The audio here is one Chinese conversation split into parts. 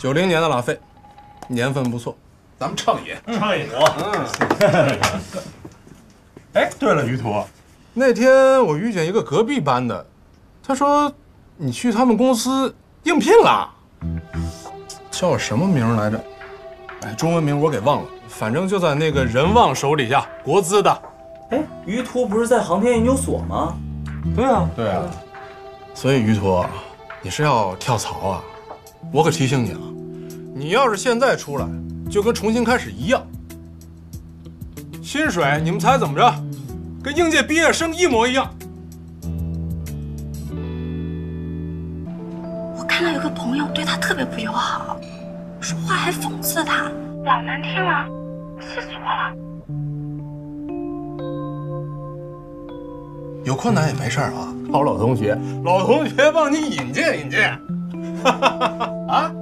九零年的拉菲，年份不错，咱们畅饮。畅饮。嗯。哎，对了，于途，那天我遇见一个隔壁班的，他说你去他们公司应聘了，叫我什么名来着？哎，中文名我给忘了，反正就在那个人旺手底下，国资的。哎，于途不是在航天研究所吗？对啊，对啊。所以于途，你是要跳槽啊？我可提醒你啊，你要是现在出来，就跟重新开始一样。薪水，你们猜怎么着？跟应届毕业生一模一样。我看到有个朋友对他特别不友好，说话还讽刺他，老难听了，气死我了。有困难也没事啊，好老同学，老同学帮你引荐引荐。啊？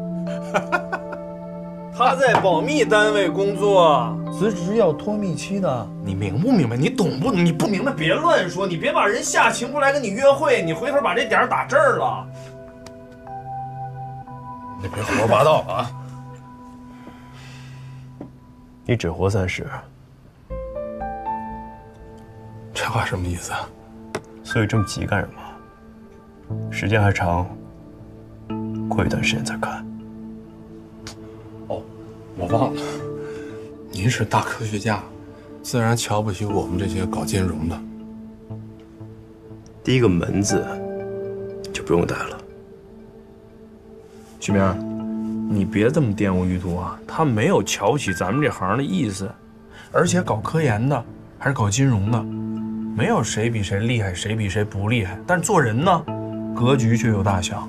他在保密单位工作，辞职要脱密期的，你明不明白？你懂不？你不明白别乱说，你别把人夏请不来跟你约会，你回头把这点打这儿了。你别胡说八道啊！你只活三十，这话什么意思？所以这么急干什么？时间还长，过一段时间再看。哦，我忘了，您是大科学家，自然瞧不起我们这些搞金融的。第一个门字就不用带了。许明，你别这么玷污于途啊！他没有瞧不起咱们这行的意思，而且搞科研的还是搞金融的，没有谁比谁厉害，谁比谁不厉害。但是做人呢，格局却有大小。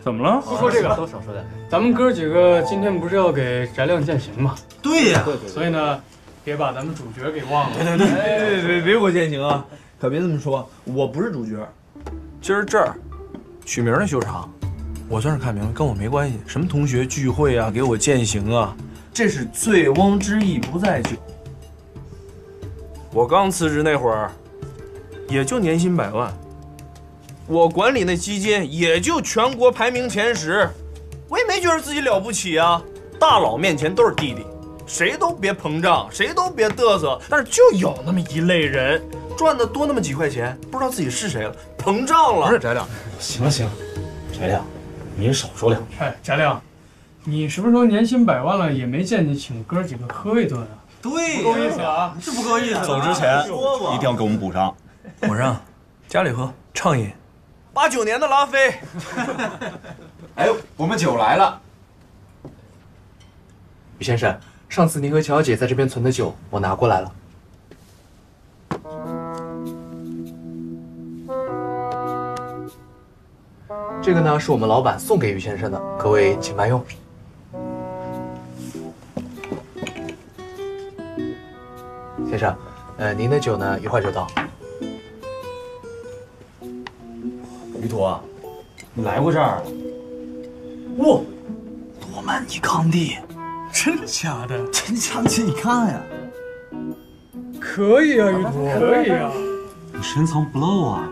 哎，怎么了？不说这个，多少说点。咱们哥几个今天不是要给翟亮践行吗？对呀，所以呢，别把咱们主角给忘了。对对对，别别别给我践行啊！可别这么说，我不是主角。今儿这儿，取名的修场，我算是看明白，跟我没关系。什么同学聚会啊，给我践行啊，这是醉翁之意不在酒。我刚辞职那会儿，也就年薪百万。我管理那基金也就全国排名前十，我也没觉得自己了不起啊。大佬面前都是弟弟，谁都别膨胀，谁都别嘚瑟。但是就有那么一类人，赚的多那么几块钱，不知道自己是谁了，膨胀了。不是翟亮，行了行了，翟亮，您少说两句。哎，翟亮，你什么时候年薪百万了，也没见你请哥几个喝一顿啊？对，不够意思啊，是不够意思。走之前一定要给我们补上。补上，家里喝，畅饮。八九年的拉菲。哎，我们酒来了。于先生，上次您和乔姐在这边存的酒，我拿过来了。这个呢，是我们老板送给于先生的，各位请慢用。先生，呃，您的酒呢，一会儿就到。于途，你来过这儿？哇，诺曼尼康帝，真的假的？真上去你看呀。可以啊，于途，可以啊。你深藏不露啊。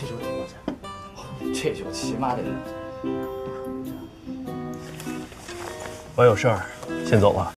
这酒多少钱？这酒起码得……我有事儿，先走了。